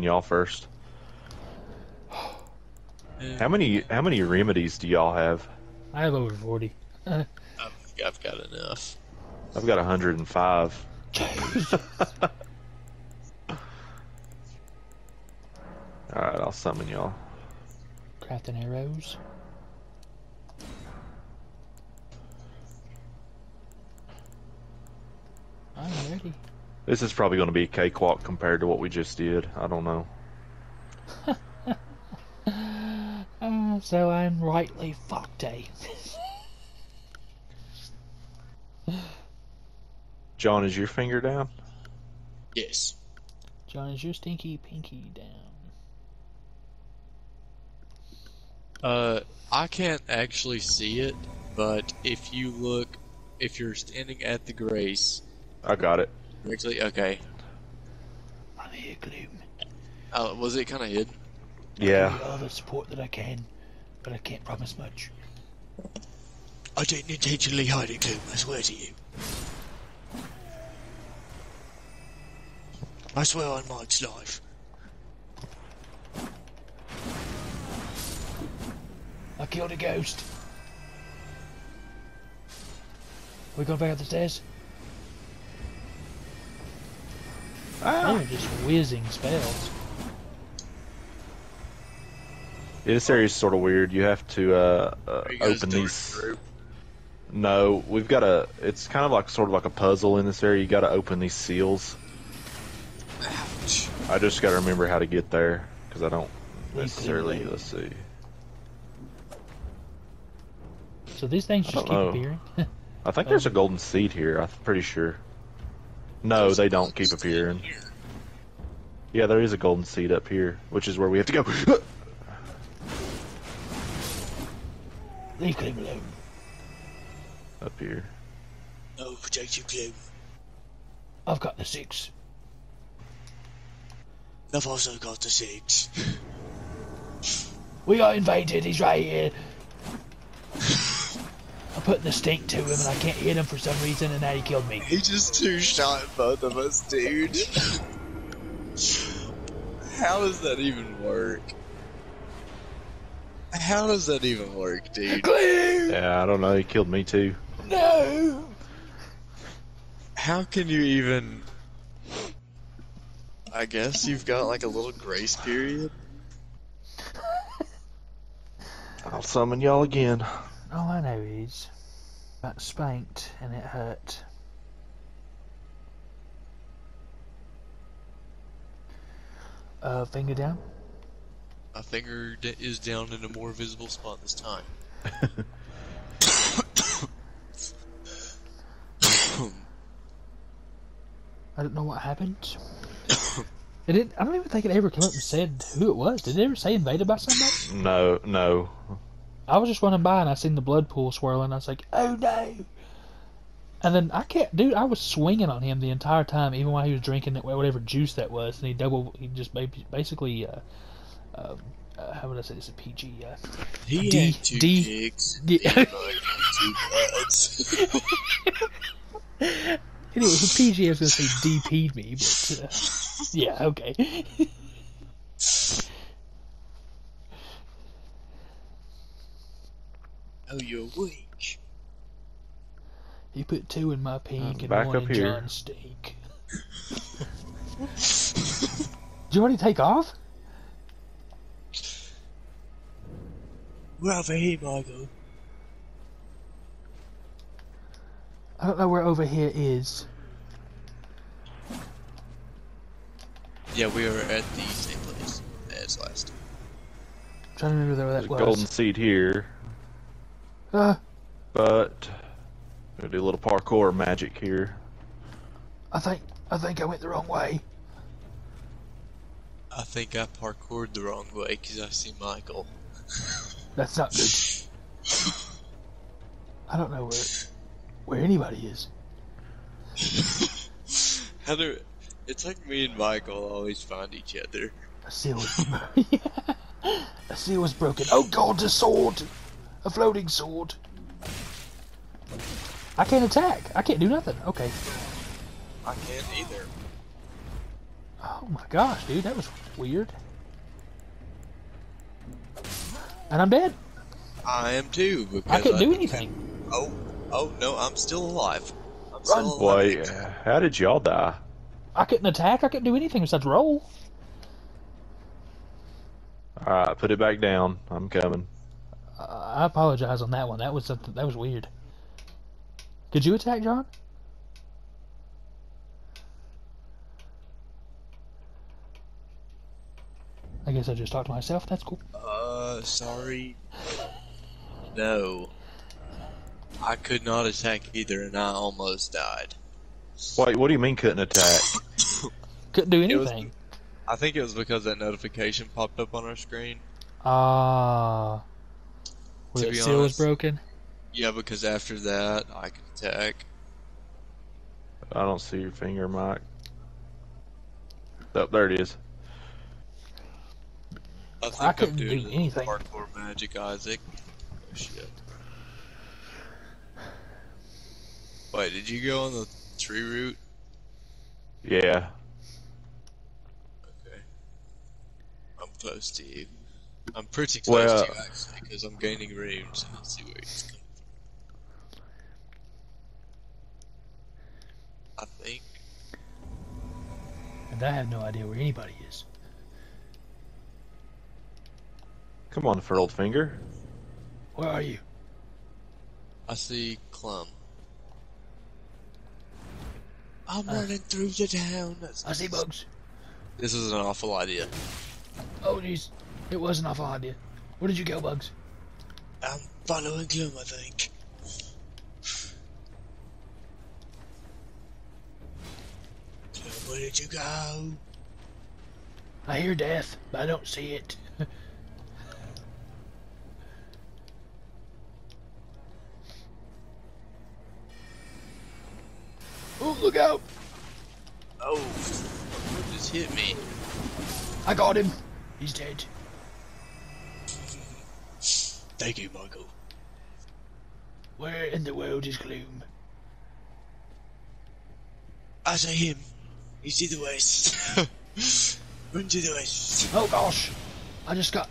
summon y'all first. How many how many remedies do y'all have? I have over 40. I've, I've got enough. I've got 105. Alright, I'll summon y'all. Crafting arrows. I'm ready. This is probably going to be a cakewalk compared to what we just did. I don't know. Uh, so I'm rightly fucked, eh? John, is your finger down? Yes. John, is your stinky pinky down? Uh, I can't actually see it, but if you look, if you're standing at the grace, I got it. Directly, okay. I'm here, Gloom. Uh, was it kind of hid? Yeah. Give you all the support that I can, but I can't promise much. I didn't intentionally hide it, Gloom. I swear to you. I swear on Mike's life. I killed a ghost. We going back up the stairs? Ah. They're just whizzing spells. Yeah, this area is sort of weird. You have to uh, uh, Are you guys open doing these. group? No, we've got a. It's kind of like sort of like a puzzle in this area. You got to open these seals. Ouch. I just got to remember how to get there because I don't necessarily. Let's see. So these things I just keep know. appearing. I think there's a golden seed here. I'm pretty sure. No, they don't keep appearing. Yeah, there is a golden seed up here, which is where we have to go. Leave Gloom alone. up here. No, protect you, Gloom. I've got the six. I've also got the six. We got invaded. He's right here. I put the stink to him and I can't hit him for some reason, and now he killed me. He just two shot both of us, dude. How does that even work? How does that even work, dude? Gloom! Yeah, I don't know. He killed me too. No! How can you even? I guess you've got like a little grace period. I'll summon y'all again. All I know is got spanked and it hurt. Uh, finger down. My finger d- is down in a more visible spot this time. I don't know what happened. It didn't. I don't even think it ever came up and said who it was. Did it ever say invaded by somebody? No, no. I was just running by and I seen the blood pool swirling. I was like, oh no! And then I can't, dude. I was swinging on him the entire time, even while he was drinking that whatever juice that was, and he double. He just basically, uh, uh, uh, how would I say this? A PG. Uh, He D- had two D-. D- two buds. anyway, for PG, I was gonna say DP'd me, but uh, yeah, okay. oh, you're weak. he put two in my pink and back one up in here. John's steak. Did you already take off? We're over here, Michael. I don't know where over here is. Yeah, we are at the same place as last time. I'm trying to remember where There's that a was. golden seed here, Uh, but we'll do a little parkour magic here. I think I think I went the wrong way. I think I parkoured the wrong way because I see Michael. That's not good. I don't know where where anybody is. How do? It's like me and Michael always find each other. A seal was a seal was broken. Oh god, the sword, a floating sword. I can't attack. I can't do nothing. Okay. I can't either. Oh my gosh, dude, that was weird. And I'm dead. I am too because I couldn't do anything. Oh, oh no, I'm still alive. I'm still Run. alive. Wait, how did y'all die? I couldn't attack. I couldn't do anything besides roll. Alright, put it back down. I'm coming. Uh, I apologize on that one. That was something. That was weird. Could you attack, John? I guess I just talked to myself. That's cool. Uh, sorry. No. I could not attack either, and I almost died. Wait, what do you mean couldn't attack? Couldn't do It was- anything. I think it was because that notification popped up on our screen. Ah. Where To the be seal was broken. Yeah, because after that, I could attack. I don't see your finger, Mike. Oh, there it is. I think I am couldn't doing do anything. Hardcore magic, Isaac. Oh, shit. Wait, did you go on the tree route? Yeah. Okay. I'm close to you. I'm pretty close Well- to you actually, because I'm gaining runes and I see where he's coming from. I think. And I have no idea where anybody is. Come on, furled finger. Where are you? I see Clum. I'm Uh. running through the town. That's- I see bugs. This is an awful idea. Oh, jeez. It was an awful idea. Where did you go, Bugs? I'm following Clum, I think. Where did you go? I hear death, but I don't see it. oh, look out! Oh, what just hit me? I got him. He's dead. Thank you, Michael. Where in the world is Gloom? I see him. He's to the west. Run to the west. Oh gosh! I just got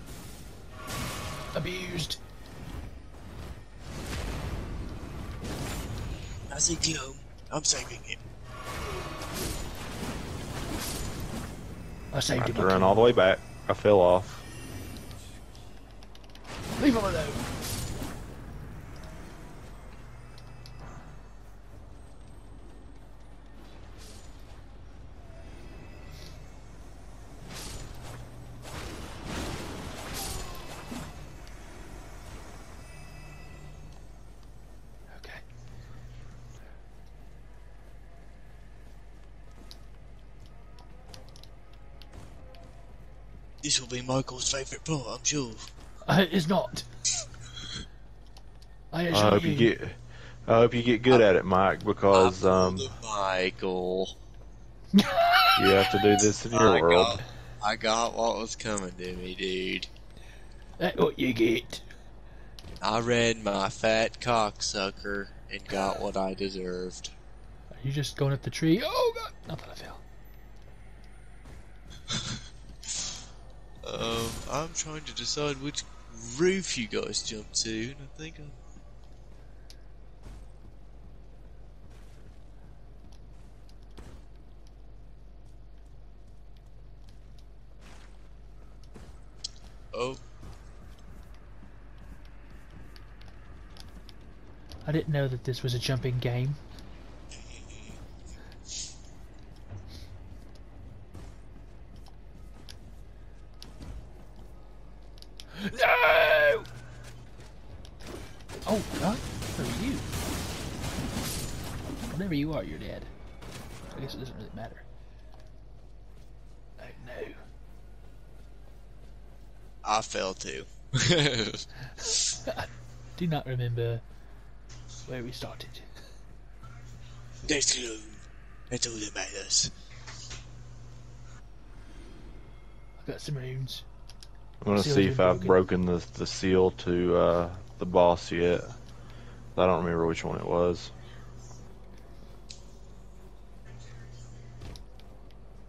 abused. I see Gloom. I'm saving him. I I saved have him. to run all the way back. I fell off. Leave him alone. Okay. This will be Michael's favourite plot, I'm sure. Uh, it's not. I I hope you get. I hope you get good at it, Mike, because I'm um, Michael. you have to do this in your I world. got, I got what was coming to me, dude. That's what you get. I read my fat cocksucker and got what I deserved. Are you just going up the tree? Oh god! Not that I fell. Um, I'm trying to decide which roof you guys jump to, and I think I'm. Oh, I didn't know that this was a jumping game. I. Do not remember where we started. There's gloom. That's all that matters. I've got some runes. I'm gonna see if I've broken. broken the the seal to uh, the boss yet. I don't remember which one it was.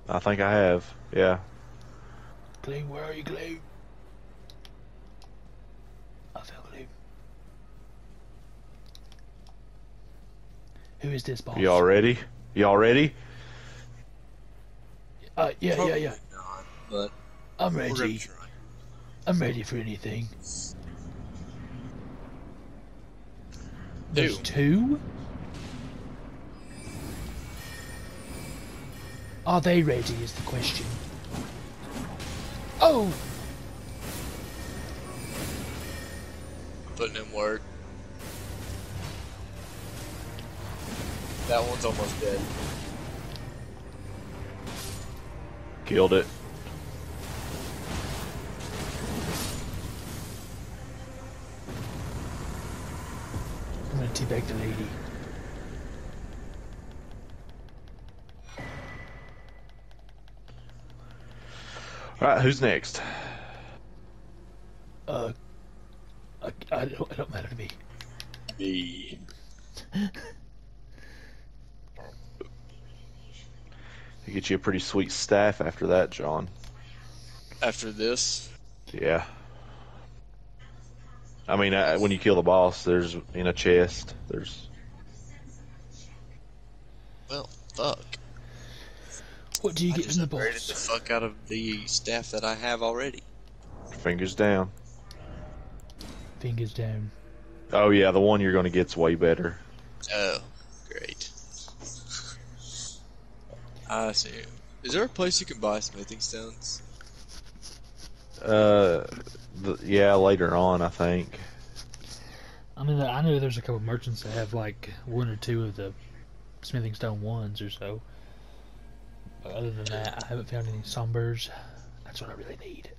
I think I have. Yeah. Gloom, where are you, Gloom? I feel Gloom. Who is this boss? Y'all ready? Y'all ready? Uh, yeah, yeah, Probably yeah. Not, but I'm ready. I'm ready for anything. There's two? Are they ready is the question. Oh! Putting in work. That one's almost dead. Killed it. I'm gonna teabag the lady. Alright, who's next? Uh, I, I, don't, it don't matter to me. Me. You get you a pretty sweet staff after that, John. After this, Yeah. I mean, uh, when you kill the boss, there's in a chest. There's well, fuck. What do you I get just from the upgraded the fuck out of the staff that I have already. fingers down. Fingers down. Oh yeah, the one you're gonna get's way better. Oh, great. I see. Is there a place you can buy smithing stones? Uh, the, yeah, later on, I think. I mean, I know there's a couple merchants that have like one or two of the smithing stone ones or so. But other than that, I haven't found any sombers. That's what I really need.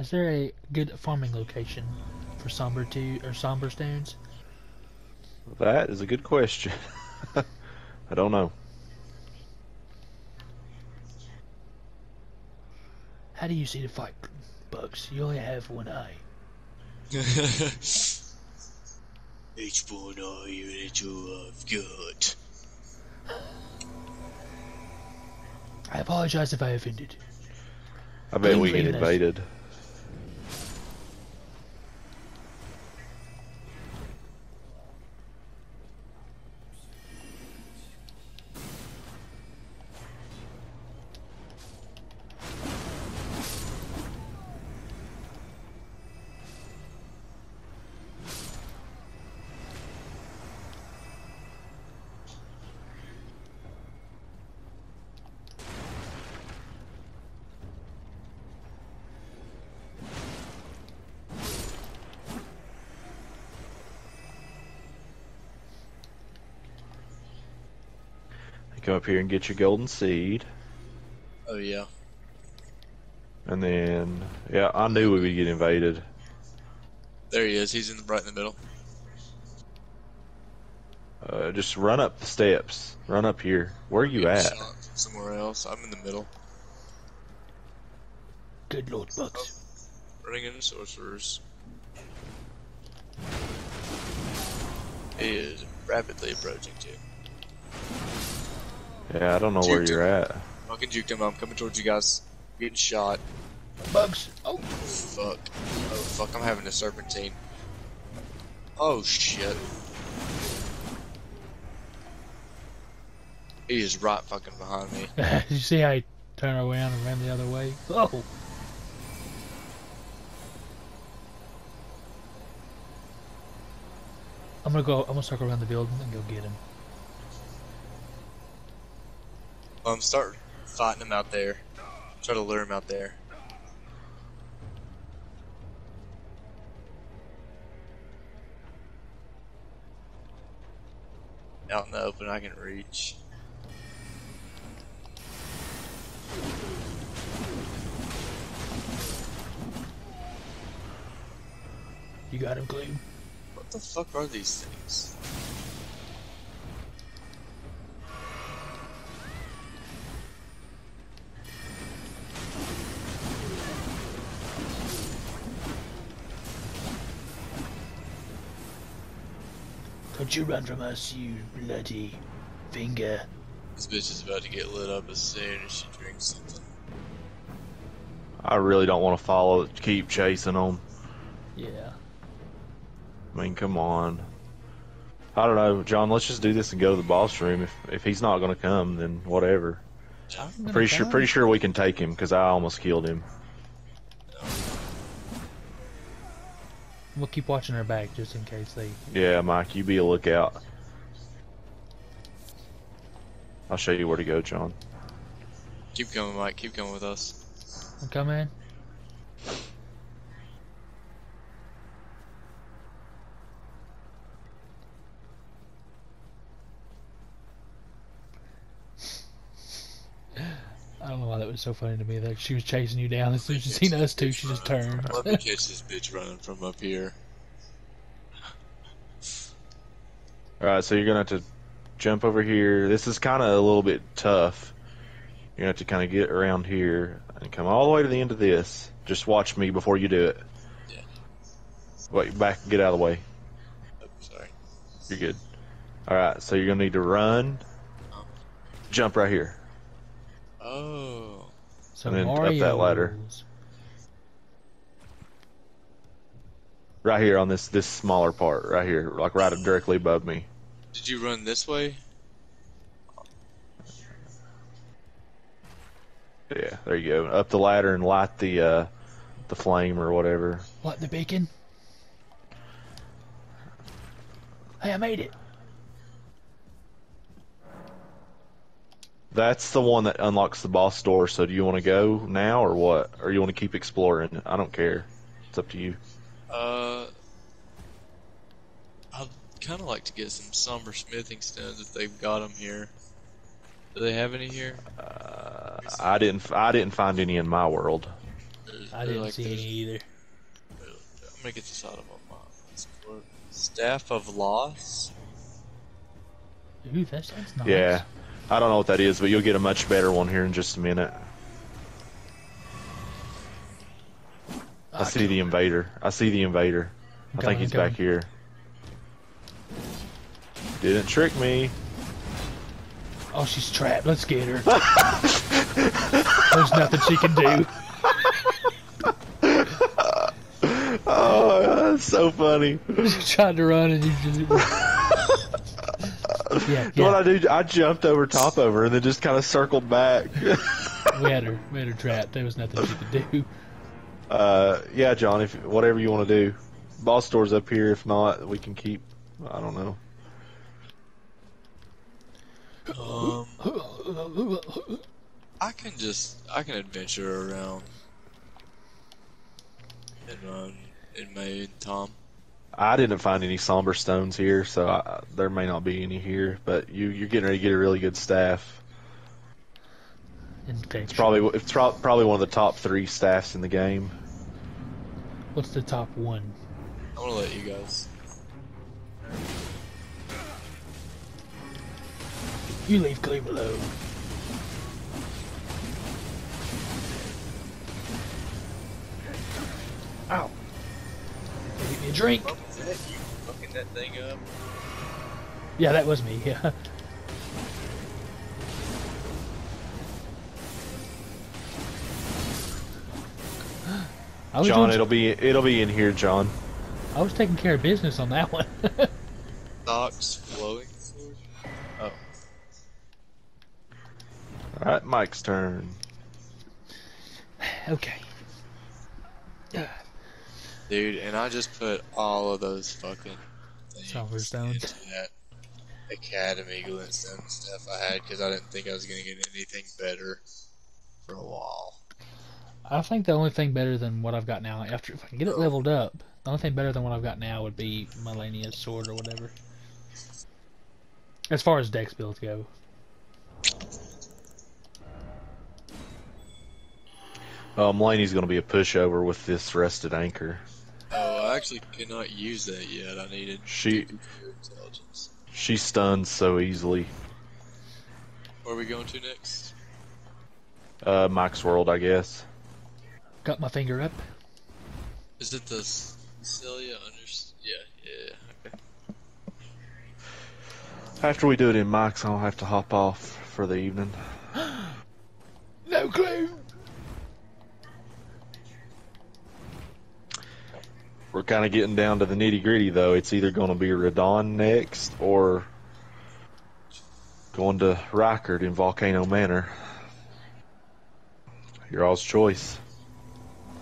Is there a good farming location for somber two or somber stones? That is a good question. I don't know. How do you see the fight, Bugs? You only have one eye. Each one eye unit you have got. I apologize if I offended. I bet we Leave get us. invaded. Come up here and get your golden seed, Oh yeah. and then yeah, I knew we would get invaded. There he is. He's in the right in the middle. Uh, just run up the steps. Run up here. Where are you Getting at? Somewhere else. I'm in the middle. Good Lord, Bugs. Running into sorcerers. He is rapidly approaching too. Yeah, I don't know where you're at. Fucking juked him. I'm coming towards you guys. Getting shot. Bugs. Oh, Fuck. Oh fuck. I'm having a serpentine. Oh shit. He is right fucking behind me. Did you see how he turned around and ran the other way? Oh. I'm gonna go. I'm gonna circle around the building and go get him. Um, start fighting him out there. Try to lure him out there. Out in the open, I can reach. You got him, Gloom. What the fuck are these things? Don't you run from us, you bloody finger. This bitch is about to get lit up as soon as she drinks something. I really don't want to follow. Keep chasing them. Yeah. I mean, come on. I don't know, John. Let's just do this and go to the boss room. If if he's not going to come, then whatever. I'm Pretty sure, come. pretty sure we can take him because I almost killed him. We'll keep watching her back just in case they. Yeah, Mike, you be a lookout. I'll show you where to go, John. Keep coming, Mike. Keep coming with us. I'm in. Why that was so funny to me. That she was chasing you down as soon as she seen us two, she just turned. Let me catch this bitch running from up here. All right, so you're gonna have to jump over here. This is kind of a little bit tough. You're gonna have to kind of get around here and come all the way to the end of this. Just watch me before you do it. Yeah. Wait, back, get out of the way. Oh, sorry. You're good. All right, so you're gonna need to run, uh-huh. jump right here. Oh. So And then up that ladder. Right here on this this smaller part, right here, like right up directly above me. Did you run this way? Yeah, there you go. Up the ladder and light the uh, the flame or whatever. What the bacon? Hey, I made it. That's the one that unlocks the boss door. So do you want to go now or what? Or you want to keep exploring? I don't care. It's up to you. Uh. I'd kind of like to get some somber smithing stones if they've got them here. Do they have any here? Uh, I didn't. I didn't find any in my world. There's- I didn't like see any either. I'm gonna get this out of my mind. Staff of Loss? Ooh, that sounds nice. Yeah, I don't know what that is, but you'll get a much better one here in just a minute. I see the invader. I see the invader. I think he's back here. Didn't trick me. Oh, she's trapped. Let's get her. There's nothing she can do. Oh, that's so funny. She tried to run and you just. Yeah, What. I do, I jumped over top of her and then just kind of circled back. We had her. We had her trapped. There was nothing she could do. uh, yeah, John, if whatever you want to do, boss door's up here. If not, we can keep. I don't know. Um, I can just, I can adventure around and run in May and Tom. I didn't find any somber stones here, so I, there may not be any here. But you, you're getting ready to get a really good staff. It's probably it's pro- probably one of the top three staffs in the game. What's the top one? I want to let you guys. You leave Cleve alone. A drink. Oh, that? Fucking that thing up? Yeah, that was me. Yeah. I was, John, it'll be it'll be in here, John. I was taking care of business on that one. Nox flowing? Oh. All right, Mike's turn. okay. Dude, and I just put all of those fucking things Somber stones. into that Academy glintstone stuff I had because I didn't think I was gonna get anything better for a while. I think the only thing better than what I've got now, after if I can get it leveled up, the only thing better than what I've got now would be Malenia's sword or whatever. As far as dex builds go. Um, Laney's going to be a pushover with this Rusted Anchor. I actually cannot use that yet. I needed She pure intelligence. she stuns so easily. Where are we going to next? Uh, Mike's world, I guess. Got my finger up. Is it the Celia under? Yeah, yeah. Okay. After we do it in Mike's, I'll have to hop off for the evening. No clue. We're kind of getting down to the nitty gritty, though. It's either going to be Radahn next or going to Rykard in Volcano Manor. Your all's choice.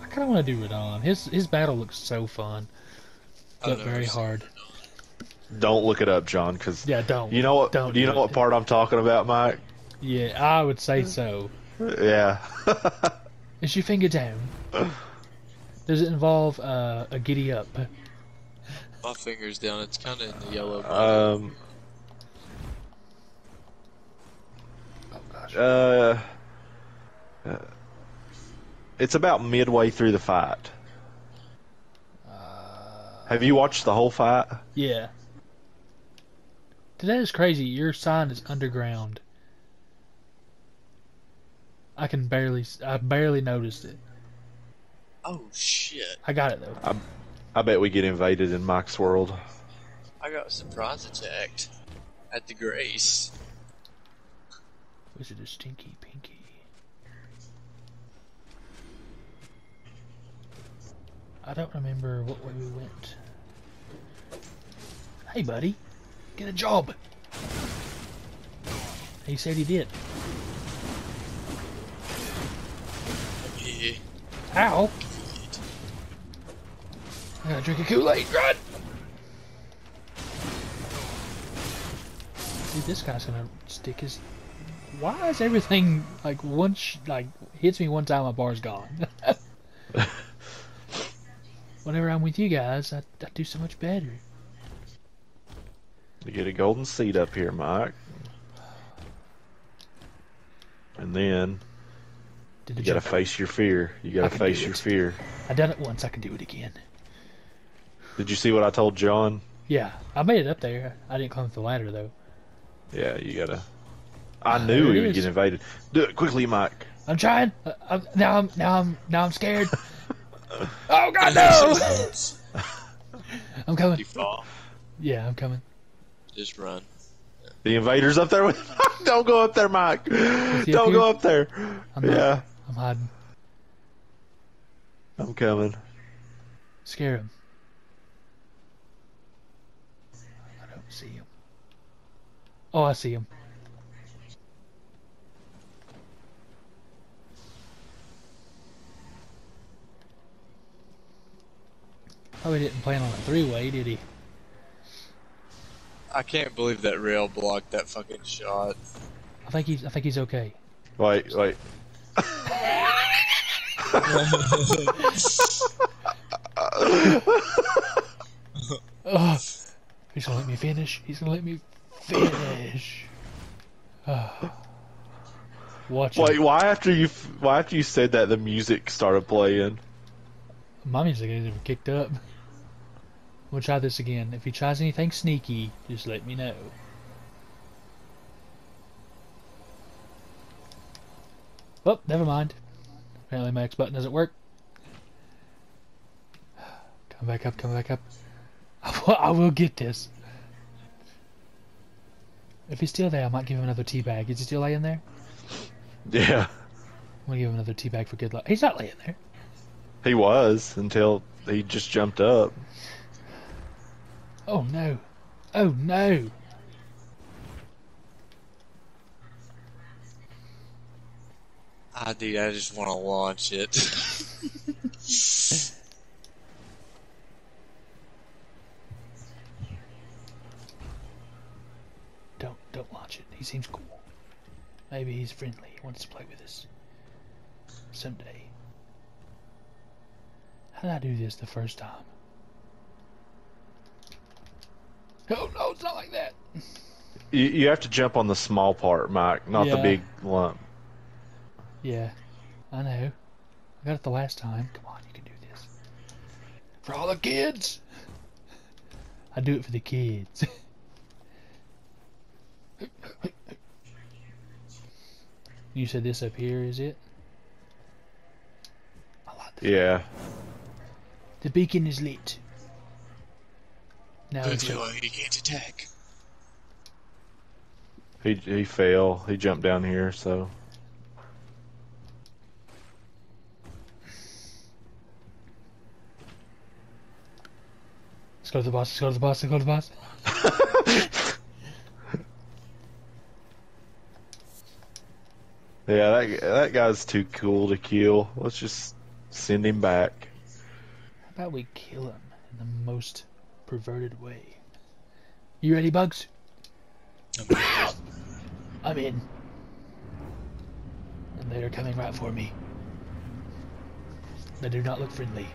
I kind of want to do Radahn. His his battle looks so fun, I've but very hard. Don't look it up, John, because Yeah, don't. you know what? Don't do you do know it. what part I'm talking about, Mike? Yeah, I would say so. Yeah. Is your finger down? Does it involve uh, a giddy up? My finger's down. It's kind of in the yellow. um. Oh gosh. Uh. uh, It's about midway through the fight. Have you watched the whole fight? Yeah. That is crazy. Your sign is underground. I can barely. I barely noticed it. Oh shit! I got it though. I bet we get invaded in Mike's world. I got surprise attacked at the Grace. Was it a stinky pinky? I don't remember what way we went. Hey, buddy, get a job. He said he did. Yeah. Ow! I gotta drink a Kool-Aid. Run! Dude, this guy's gonna stick his. Why is everything like once like hits me one time, my bar's gone. Whenever I'm with you guys, I, I do so much better. You get a golden seed up here, Mike. And then Did you gotta face your fear. You gotta face your fear. I done it once. I can do it again. Did you see what I told John? Yeah, I made it up there. I didn't climb the ladder though. Yeah, you gotta. I knew it he would is. get invaded. Do it quickly, Mike. I'm trying. Uh, I'm, now I'm now I'm now I'm scared. oh God no! I'm coming. You fall. Yeah, I'm coming. Just run. The invader's up there with. Don't go up there, Mike. Don't go up there. I'm not. yeah, I'm hiding. I'm coming. Scare him. I don't see him. Oh, I see him. Oh, he didn't plan on a three-way, did he? I can't believe that rail blocked that fucking shot. I think he's. I think he's okay. Wait, wait. Oh, he's gonna let me finish. He's gonna let me finish. Watch it. Wait, why after you why after you said that the music started playing? My music even kicked up. We'll try this again. If he tries anything sneaky, just let me know. Oh, never mind. Apparently my X button doesn't work. Come back up, come back up. I will, I will get this. If he's still there, I might give him another tea bag. Is he still laying there? Yeah, I'm gonna give him another tea bag for good luck. He's not laying there. he was until he just jumped up. Oh no. Oh no. I dude, I just want to launch it. Don't don't launch it. He seems cool. Maybe he's friendly. He wants to play with us. Someday. How did I do this the first time? Oh no, it's not like that. You, you have to jump on the small part, Mike, not the big lump. Yeah, I know. I got it the last time. Come on, you can do this. For all the kids. I do it for the kids. you said this up here is it? I like the, Yeah, the beacon is lit. Now Good it's he can't attack. He he fell. He jumped down here, so Let's go to the boss. Let's go to the boss. Let's go to the boss. yeah, that that guy's too cool to kill. Let's just send him back. How about we kill him in the most perverted way? You ready, Bugs? I'm in. And they are coming right for me. They do not look friendly.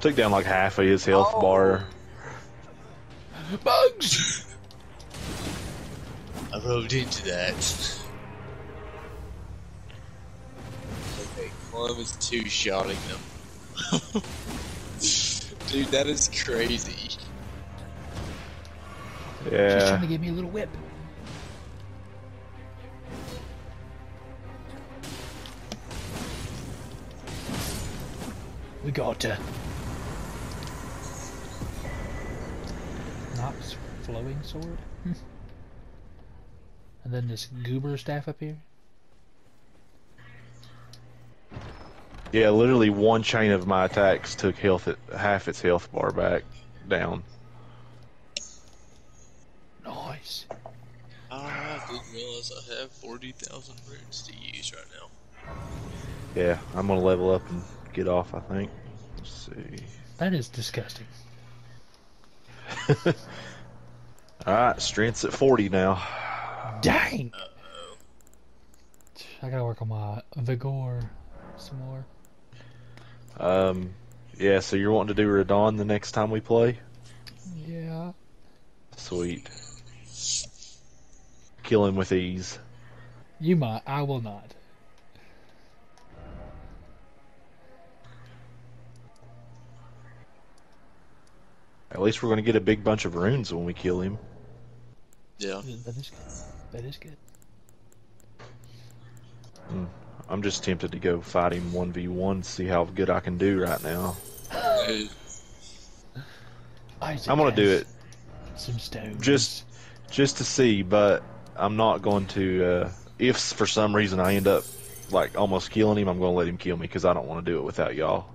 Took down like half of his health Oh. bar. Bugs! I rode into that. Okay, Columbus 2 shotting them. Dude, that is crazy. Yeah. She's Yeah. trying to give me a little whip. We got her. Nox flowing sword. And then this goober staff up here. Yeah, literally one chain of my attacks took health half its health bar back down. Nice. I didn't realize I have 40,000 runes to use right now. Yeah, I'm gonna level up and get off. I think. Let's see. That is disgusting. All right, strength's at 40 now. Dang! I gotta work on my vigor some more. Um, yeah. So you're wanting to do Radahn the next time we play? Yeah. Sweet. Kill him with ease. You might. I will not. At least we're gonna get a big bunch of runes when we kill him. Yeah. That is good. That is good. I'm just tempted to go fight him 1v1 see how good I can do right now. Isaac I'm gonna do it Some stones. just just to see, but I'm not going to. Uh, if for some reason I end up like almost killing him, I'm going to let him kill me because I don't want to do it without y'all.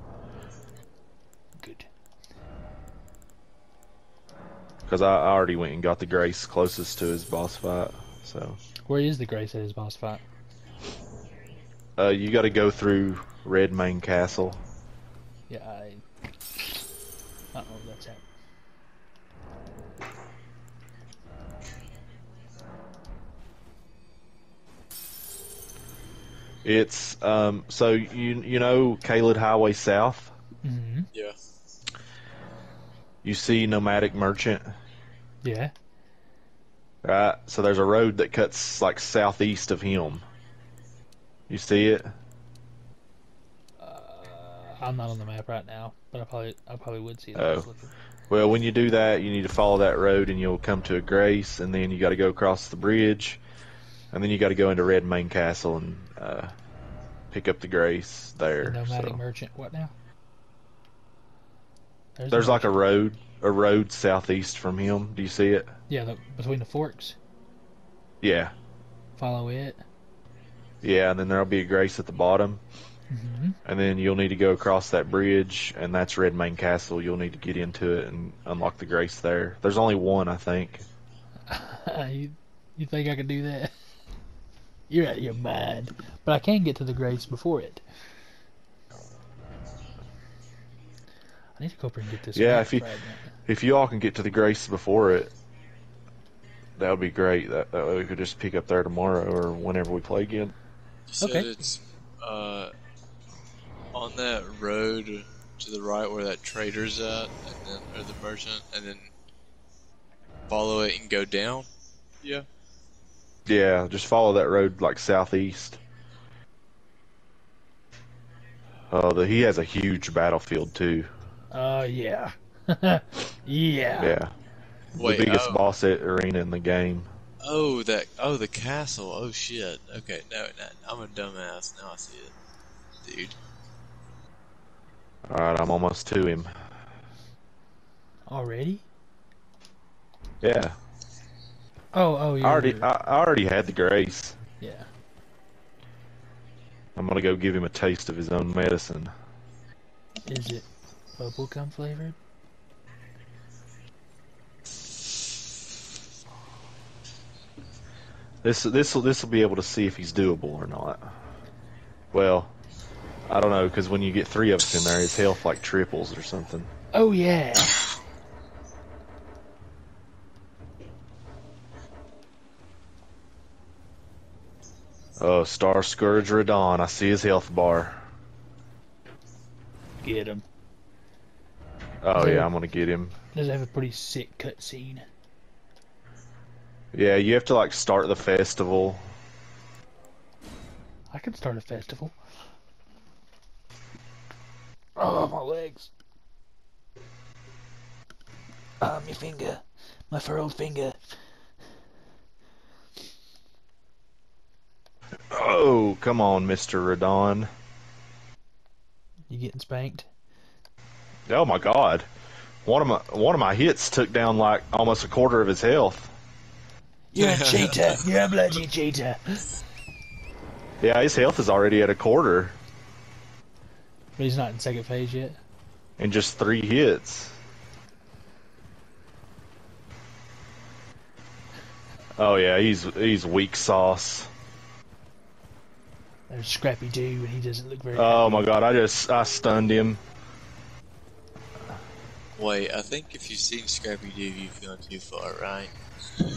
Because I, I already went and got the Grace closest to his boss fight. So Where is the Grace at his boss fight? uh, you got to go through Redmane Castle. Yeah, I. I don't know that's at. It's um, so you you know Caelid Highway South. Mm-hmm. yeah. You see Nomadic Merchant, Yeah. right? So there's a road that cuts like southeast of him. You see it? Uh, I'm not on the map right now, but I probably I probably would see that. Oh. Well, when you do that, you need to follow that road, and you'll come to a Grace, and then you got to go across the bridge, and then you got to go into Redmane Castle and uh, pick up the Grace there. The nomadic so. merchant. What now? There's like a road, a road southeast from him. Do you see it? yeah the, between the forks. Yeah, Follow it. yeah, and then there'll be a Grace at the bottom, Mm-hmm. and then you'll need to go across that bridge, and that's Redmane Castle. You'll need to get into it and unlock the Grace there. There's only one, I think. you you think I could do that? You're out of your mind. But I can get to the Grace before it. I need to go up and get this. Yeah, if you- fragment. If you all can get to the Grace before it, that would be great. That, that way we could just pick up there tomorrow or whenever we play again. You said Okay. it's uh, on that road to the right where that trader's at, and then or the merchant, and then follow it and go down. Yeah. Yeah, just follow that road like southeast. Oh, the, he has a huge battlefield too. Oh yeah. yeah. Yeah, Wait. the biggest oh, boss arena in the game. oh, that. Oh, the castle. Oh shit. Okay. No, no. I'm a dumbass. Now I see it, dude. Alright, I'm almost to him. Already? Yeah. Oh, oh, yeah. I already I, I already had the grace. yeah. I'm gonna go give him a taste of his own medicine. Is it bubblegum flavored? This this will this will be able to see if he's doable or not. Well, I don't know because when you get three of us in there, his health like triples or something. Oh, yeah. Oh, Star Scourge Radahn. I see his health bar. Get him. Oh yeah, I'm gonna get him. Does have a pretty sick cutscene. Yeah, you have to like start the festival. I could start a festival. Oh, my legs. Ah, my finger. My furrowed finger. Oh, come on, Mr. Radahn. You getting spanked? Oh my God, one of my one of my hits took down like almost a quarter of his health. You're a cheater. You're a bloody cheater. Yeah, his health is already at a quarter But he's not in second phase yet. in just three hits. Oh yeah, he's he's weak sauce. There's Scrappy Doo, and he doesn't look very. Oh happy. my God, I just I stunned him. Wait, I think if you've seen Scrappy Doo, you've gone too far, right?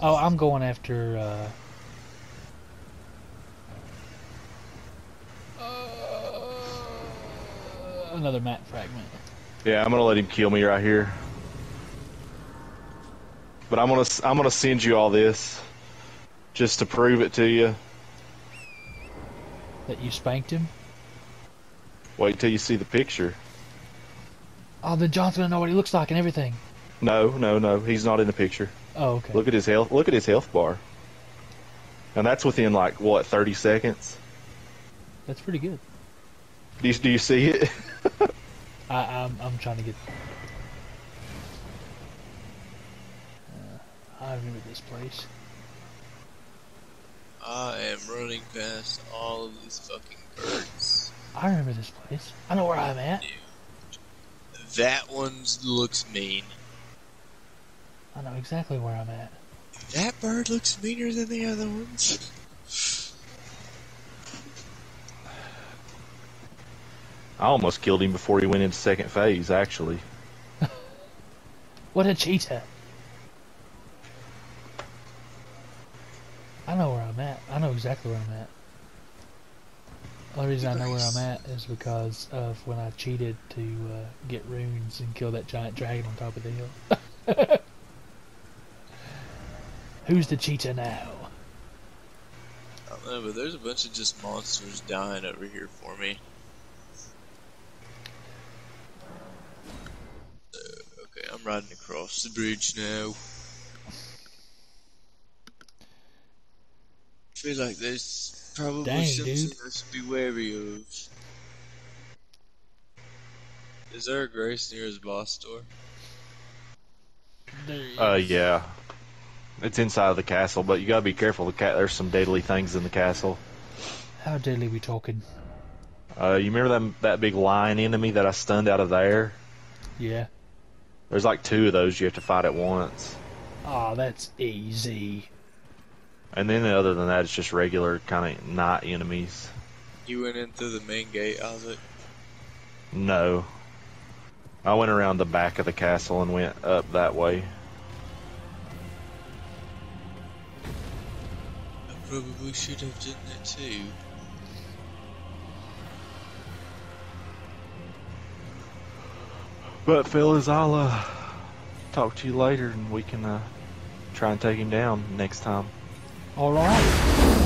Oh, I'm going after. Uh... uh, Another map fragment. Yeah, I'm gonna let him kill me right here. But I'm gonna I'm gonna send you all this just to prove it to you. That you spanked him? Wait till you see the picture. Oh, then John's gonna know what he looks like and everything. No, no, no, he's not in the picture. Oh, okay. Look at his health. Look at his health bar. And that's within like what 30 seconds. That's pretty good. Do you, do you see it? I, I'm, I'm trying to get. Uh, I remember this place. I am running past all of these fucking birds. I remember this place. I know where I'm at. That one looks mean. I know exactly where I'm at. That bird looks meaner than the other ones. I almost killed him before he went into second phase. Actually, What a cheetah! I know where I'm at. I know exactly where I'm at. The only reason I know where I'm at is because of when I cheated to uh, get runes and kill that giant dragon on top of the hill. Who's the cheetah now? I don't know, but there's a bunch of just monsters dying over here for me. Uh, okay, I'm riding across the bridge now. I feel like there's probably Dang, something dude. I should be wary of. Is there a grace near his boss door? There he uh, yeah, it's inside of the castle, but you gotta be careful. The cat. There's some deadly things in the castle. How deadly we talking? Uh, you remember that that big lion enemy that I stunned out of there? Yeah. There's like two of those you have to fight at once. Oh, that's easy. And then other than that, it's just regular kind of knight enemies. You went in through the main gate, Isaac. No. I went around the back of the castle and went up that way. Probably should have done that too. But fellas, I'll uh, talk to you later and we can uh, try and take him down next time. All right.